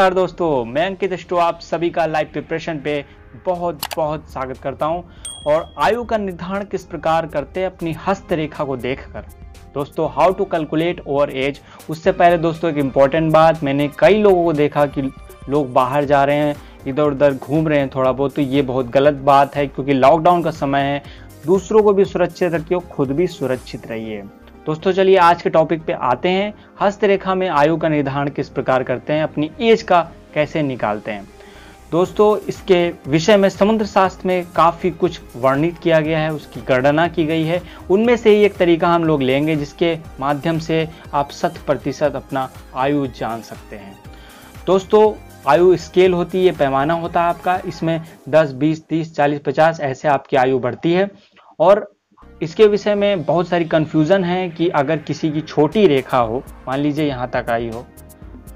नमस्कार दोस्तों, मैं अंकित स्टो आप सभी का लाइव प्रिपरेशन पे बहुत बहुत स्वागत करता हूँ। और आयु का निर्धारण किस प्रकार करते हैं, अपनी हस्त रेखा को देखकर। दोस्तों how to calculate over age उससे पहले दोस्तों एक इंपॉर्टेंट बात, मैंने कई लोगों को देखा कि लोग बाहर जा रहे हैं इधर उधर घूम रहे हैं थोड़ा बहुत तो ये बहुत गलत बात है, क्योंकि लॉकडाउन का समय है, दूसरों को भी सुरक्षित रखिए खुद भी सुरक्षित रहिए। दोस्तों चलिए आज के टॉपिक पे आते हैं। हस्तरेखा में आयु का निर्धारण किस प्रकार करते हैं अपनी एज का कैसे निकालते हैं। दोस्तों इसके विषय में समुद्र शास्त्र में काफ़ी कुछ वर्णित किया गया है उसकी गणना की गई है। उनमें से ही एक तरीका हम लोग लेंगे जिसके माध्यम से आप शत प्रतिशत अपना आयु जान सकते हैं। दोस्तों आयु स्केल होती है पैमाना होता है आपका। इसमें 10, 20, 30, 40, 50 ऐसे आपकी आयु बढ़ती है। और इसके विषय में बहुत सारी कन्फ्यूज़न है कि अगर किसी की छोटी रेखा हो, मान लीजिए यहाँ तक आई हो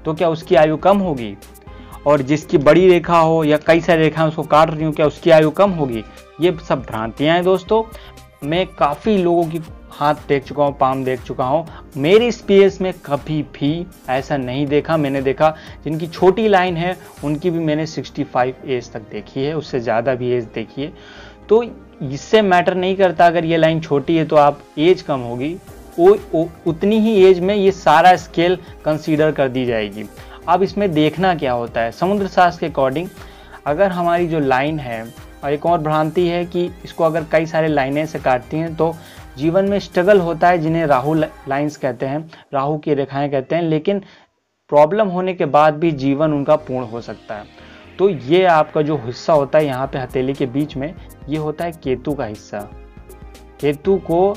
तो क्या उसकी आयु कम होगी? और जिसकी बड़ी रेखा हो या कई सारी रेखाएँ उसको काट रही हूँ, क्या उसकी आयु कम होगी? ये सब भ्रांतियाँ हैं दोस्तों। मैं काफ़ी लोगों की हाथ देख चुका हूँ पाम देख चुका हूँ। मेरी स्पेस में कभी भी ऐसा नहीं देखा, मैंने देखा। जिनकी छोटी लाइन है, उनकी भी मैंने 65 एज तक देखी है, उससे ज़्यादा भी एज देखी है। तो इससे मैटर नहीं करता, अगर ये लाइन छोटी है तो आप एज कम होगी। वो उतनी ही एज में ये सारा स्केल कंसीडर कर दी जाएगी। अब इसमें देखना क्या होता है, समुद्र शास्त्र के अकॉर्डिंग, अगर हमारी जो लाइन है, और एक और भ्रांति है कि इसको अगर कई सारे लाइनें से काटती हैं तो जीवन में स्ट्रगल होता है जिन्हें राहु लाइंस कहते हैं, राहु की रेखाएँ कहते हैं, लेकिन प्रॉब्लम होने के बाद भी जीवन उनका पूर्ण हो सकता है। तो ये आपका जो हिस्सा होता है यहाँ पे हथेली के बीच में ये होता है केतु का हिस्सा। केतु को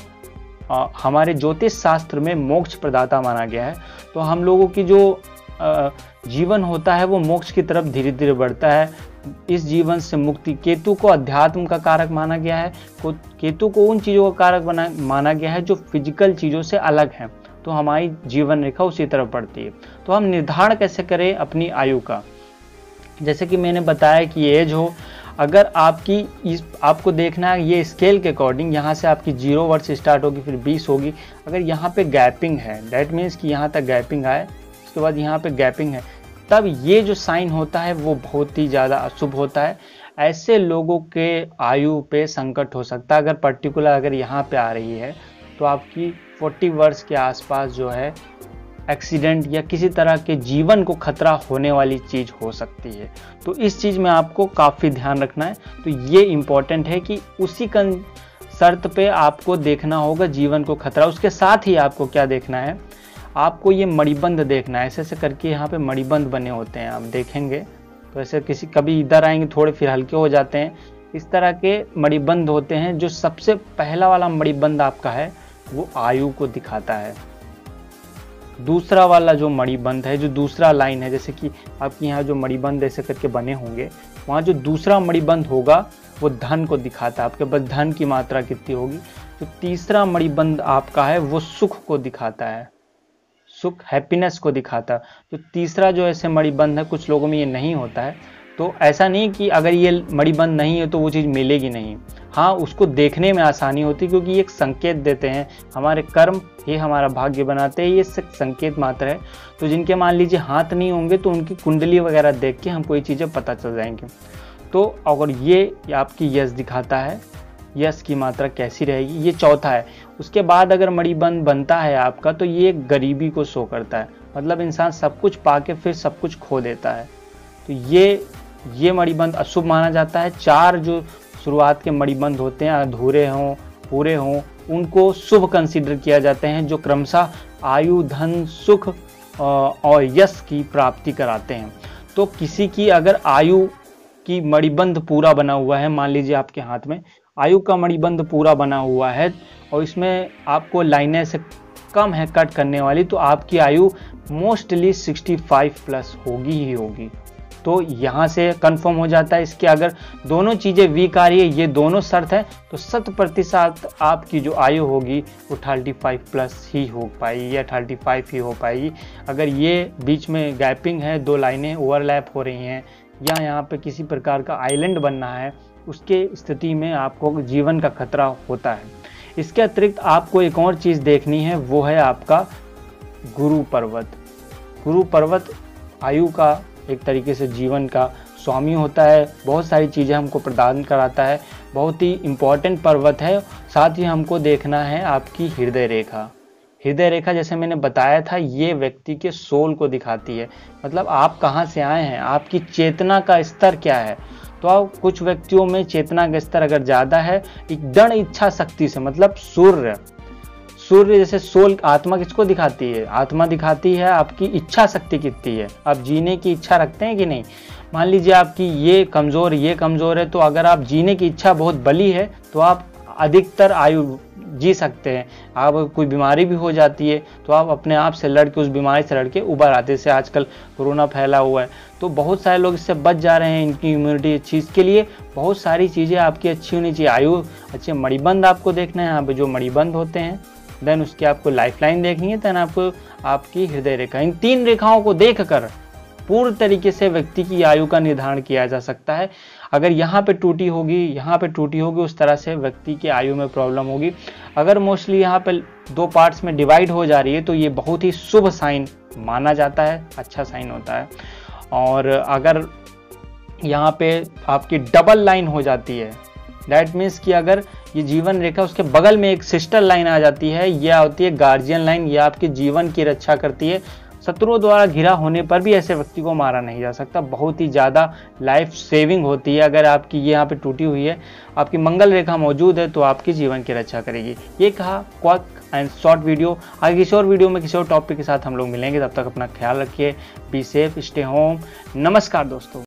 आ, हमारे ज्योतिष शास्त्र में मोक्ष प्रदाता माना गया है। तो हम लोगों की जो आ, जीवन होता है वो मोक्ष की तरफ़ धीरे धीरे बढ़ता है। इस जीवन से मुक्ति केतु को अध्यात्म का कारक माना गया है। केतु को उन चीज़ों का कारक बना माना गया है जो फ़िज़िकल चीज़ों से अलग हैं। तो हमारी जीवन रेखा उसी तरफ़ बढ़ती है। तो हम निर्धारण कैसे करें अपनी आयु का? जैसे कि मैंने बताया कि एज हो अगर आपकी इस, आपको देखना है ये स्केल के अकॉर्डिंग यहाँ से आपकी ज़ीरो वर्ष स्टार्ट होगी, फिर बीस होगी। अगर यहाँ पे गैपिंग है डैट मीन्स कि यहाँ तक गैपिंग आए उसके बाद यहाँ पे गैपिंग है, तब ये जो साइन होता है, वो बहुत ही ज़्यादा अशुभ होता है। ऐसे लोगों के आयु पे संकट हो सकता है। अगर पर्टिकुलर अगर यहाँ पे आ रही है तो आपकी 40 वर्ष के आसपास जो है एक्सीडेंट या किसी तरह के जीवन को खतरा होने वाली चीज़ हो सकती है। तो इस चीज़ में आपको काफ़ी ध्यान रखना है। तो ये इंपॉर्टेंट है कि उसी कन शर्त पे आपको देखना होगा जीवन को खतरा। उसके साथ ही आपको क्या देखना है? आपको ये मणिबंध देखना है। ऐसे ऐसे करके यहाँ पे मणिबंध बने होते हैं। आप देखेंगे तो ऐसे किसी, कभी इधर आएँगे, थोड़े फिर हल्के हो जाते हैं। इस तरह के मणिबंध होते हैं। जो सबसे पहला वाला मणिबंध आपका है, वो आयु को दिखाता है। दूसरा वाला जो मणिबंध है, जो दूसरा लाइन है, जैसे कि आपके यहाँ जो मणिबंध ऐसे करके बने होंगे, वहाँ जो दूसरा मणिबंध होगा, वो धन को दिखाता है। आपके पास धन की मात्रा कितनी होगी? तो तीसरा मणिबंध आपका है, वो सुख को दिखाता है। सुख हैप्पीनेस को दिखाता है। तो तीसरा जो ऐसे मणिबंध है, कुछ लोगों में ये नहीं होता है। तो ऐसा नहीं कि अगर ये मणिबंध नहीं है तो वो चीज़ मिलेगी नहीं। हाँ उसको देखने में आसानी होती क्योंकि एक संकेत देते हैं। हमारे कर्म ही हमारा भाग्य बनाते हैं, ये संकेत मात्र है। तो जिनके मान लीजिए हाथ नहीं होंगे तो उनकी कुंडली वगैरह देख के हमको ये चीज़ें पता चल जाएँगी। तो अगर ये आपकी यश दिखाता है, यश की मात्रा कैसी रहेगी, ये चौथा है। उसके बाद अगर मणिबंध बनता है आपका तो ये गरीबी को शो करता है। मतलब इंसान सब कुछ पा के फिर सब कुछ खो देता है। तो ये ये मणिबंध अशुभ माना जाता है। चार जो शुरुआत के मणिबंध होते हैं, अधूरे हों, पूरे हों, उनको शुभ कंसिडर किया जाते हैं, जो क्रमशः आयु, धन, सुख और यश की प्राप्ति कराते हैं। तो किसी की अगर आयु की मणिबंध पूरा बना हुआ है, मान लीजिए आपके हाथ में, आयु का मणिबंध पूरा बना हुआ है, और इसमें आपको लाइनें से कम है, कट करने वाली तो आपकी आयु मोस्टली 65 प्लस होगी ही होगी। तो यहाँ से कंफर्म हो जाता है इसके अगर दोनों चीज़ें वीक आ रही है, ये दोनों शर्त है तो शत प्रतिशत आपकी जो आयु होगी, वो थर्टी फाइव प्लस ही हो पाएगी या थर्टी फाइव ही हो पाएगी। अगर ये बीच में गैपिंग है, दो लाइनें ओवरलैप हो रही हैं, या यहाँ पे किसी प्रकार का आइलैंड बनना है, उसके स्थिति में आपको जीवन का खतरा होता है। इसके अतिरिक्त आपको एक और चीज़ देखनी है, वो है आपका गुरु पर्वत। गुरु पर्वत आयु का एक तरीके से जीवन का स्वामी होता है। बहुत सारी चीज़ें हमको प्रदान कराता है। बहुत ही इंपॉर्टेंट पर्वत है। साथ ही हमको देखना है आपकी हृदय रेखा। हृदय रेखा, जैसे मैंने बताया था, ये व्यक्ति के सोल को दिखाती है। मतलब आप कहाँ से आए हैं? आपकी चेतना का स्तर क्या है? तो आप कुछ व्यक्तियों में चेतना का स्तर अगर ज़्यादा है, एक दृढ़ इच्छा शक्ति से मतलब सूर्य। सूर्य जैसे सोल आत्मा किसको दिखाती है? आत्मा दिखाती है, आपकी इच्छा शक्ति कितनी है? आप जीने की इच्छा रखते हैं कि नहीं? मान लीजिए आपकी ये कमज़ोर ये कमज़ोर है तो अगर आप जीने की इच्छा बहुत बली है तो आप अधिकतर आयु जी सकते हैं। आप कोई बीमारी भी हो जाती है तो आप अपने आप से लड़ के, उस बीमारी से लड़ के उबर आते जैसे आजकल कोरोना फैला हुआ है तो बहुत सारे लोग इससे बच जा रहे हैं इनकी इम्यूनिटी चीज़ के लिए। बहुत सारी चीज़ें आपकी अच्छी होनी चाहिए। आयु, अच्छे मणिबंध आपको देखना है। यहाँ पर जो मणिबंध होते हैं देन उसकी आपको लाइफ लाइन देखनी है देन आपको आपकी हृदय रेखा, इन तीन रेखाओं को देख कर पूर्ण तरीके से व्यक्ति की आयु का निर्धारण किया जा सकता है। अगर यहाँ पे टूटी होगी, यहाँ पे टूटी होगी, उस तरह से व्यक्ति की आयु में प्रॉब्लम होगी। अगर मोस्टली यहाँ पे दो पार्ट्स में डिवाइड हो जा रही है तो ये बहुत ही शुभ साइन माना जाता है अच्छा साइन होता है। और अगर यहाँ पे आपकी डबल लाइन हो जाती है दैट मीन्स कि अगर ये जीवन रेखा उसके बगल में एक सिस्टर लाइन आ जाती है यह होती है गार्जियन लाइन यह आपके जीवन की रक्षा करती है। शत्रुओं द्वारा घिरा होने पर भी ऐसे व्यक्ति को मारा नहीं जा सकता। बहुत ही ज़्यादा लाइफ सेविंग होती है अगर आपकी ये यहाँ पे टूटी हुई है। आपकी मंगल रेखा मौजूद है तो आपकी जीवन की रक्षा करेगी। ये कहा क्वाक एंड शॉर्ट वीडियो आगे किसी और वीडियो में किसी और टॉपिक के साथ हम लोग मिलेंगे। तब तक अपना ख्याल रखिए। बी सेफ़ स्टे होम नमस्कार दोस्तों।